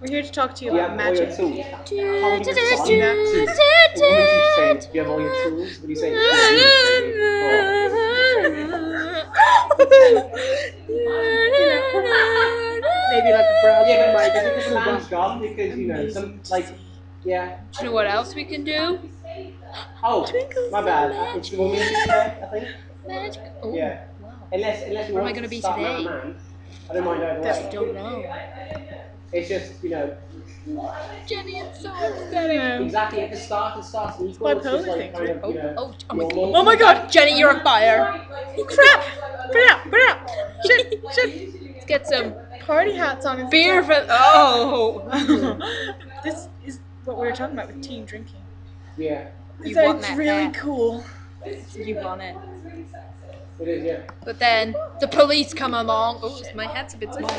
We're here to talk to you Do you about have all your magic. tools? How would you do, respond do, that? do, What you? Do have all your tools? Would you say? Maybe like a brown Yeah, like, a job? Because you know, some like, yeah. Do you know what else we can do? Oh, my bad. It's the woman I think. Magic. Oh, Yeah. wow. Unless, unless you What am I want gonna to be today? Man, man, I don't mind either I don't know. It's just, you know, Jenny, it's so upsetting. exactly. If the start and starts equal, my it's just like kind of, Oh, you know. oh, oh my normal. god. Oh my god! Jenny, you're on fire. Oh crap! Put it out! Put it out! Shit! Shit! Let's get some Party hats on his beer for. Oh. this is what we were talking about with teen drinking. Yeah, You So want it's that really hat. cool. You want it. it is. Yeah. But then the police come along. Oh, my hat's a bit small. oh,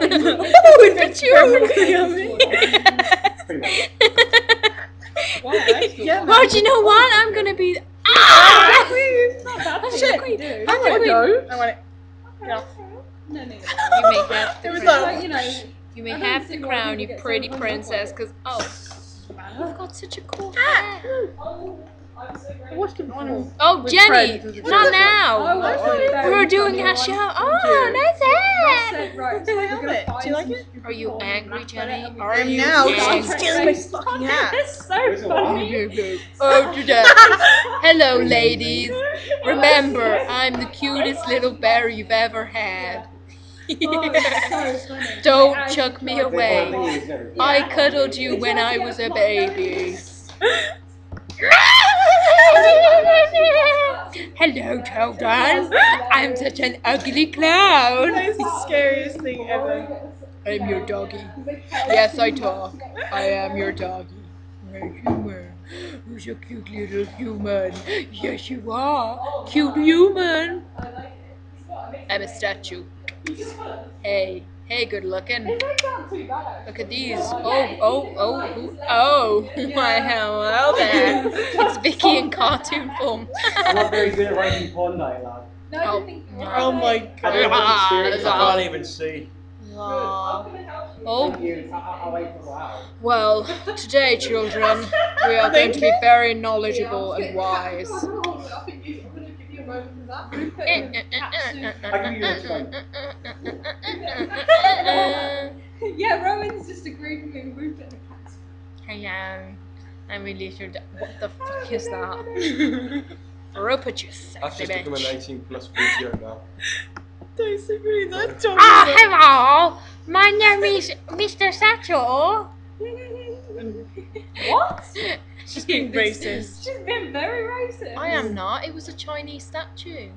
it fits you. perfectly on me. Yeah, Well, do you know what? I'm gonna be. Ah! Oh, shit. Shit. I want it. I want it. No. No, no, no. You may have There the was crown. Like, you know, You may have the crown, you pretty hung up on princess. Cause oh, you've got such a cool Ah! Hat. What's going on? Oh, Jenny, not Oh, now. well, We were doing our show. Oh, nice hat. Right, my helmet. Do you like it? Are you angry, Jenny? I Are am you now. Stop angry? stealing my fucking hat. It's so funny. Oh, today. Hello, ladies. Remember, I'm the cutest little bear you've ever had. Oh, so funny. Don't chuck me away. The thing is, very- I cuddled you when I was a baby. Hello, children. I'm such an ugly clown. That's the scariest thing ever. I'm your doggy. Yes, I talk. I am your doggy. My human. Who's a cute little human? Yes, you are. Cute human. I'm a statue. Hey, hey, good looking. Look at these. Oh, oh, oh, ooh, oh. my hello there. It's Vicky in cartoon form. I'm not very good at writing porn dialogue. No, I Oh. don't think- Oh my I don't god. have much experience. Ah, I can't even see. Aw. Thank Oh, you. I- I- I'll wait for a while. well, today, children, we are going to be very knowledgeable and wise. I give you. Yeah, Rowan's just agreeing with me. Rupert and the cats. Hello. I'm really sure that. What the fuck is that? Rupert, you I've just become an bitch. 18 plus video now. Basically, that's totally Ah, hello. My name is Mr. Satchel. What? She's being racist. She's been very racist. I am not. It was a Chinese statue.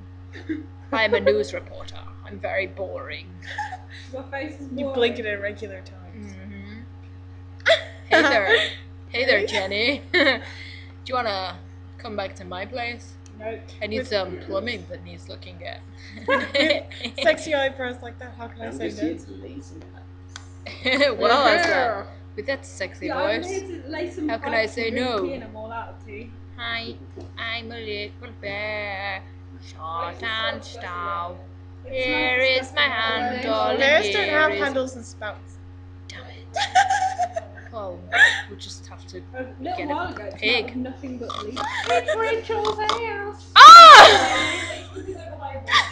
I am a news reporter. I'm very boring. Your face is You more. blink at irregular times. hmm Hey there. Hey there, Jenny. Do you wanna come back to my place? Nope. I need With- some plumbing that needs looking at. Sexy eyebrows like that. How can I I'm say just no? here to lace and cut. well, that's that. With that sexy Yeah, voice. here to lay some How can I say no? really clean them all out of tea. Hi, I'm a little bear, short and stout. Here is my handle, and Bears don't have handles and spouts. Damn it. Well, we'll just have to. Get a ago, pig. nothing but leaves. It's Rachel's house. Ah!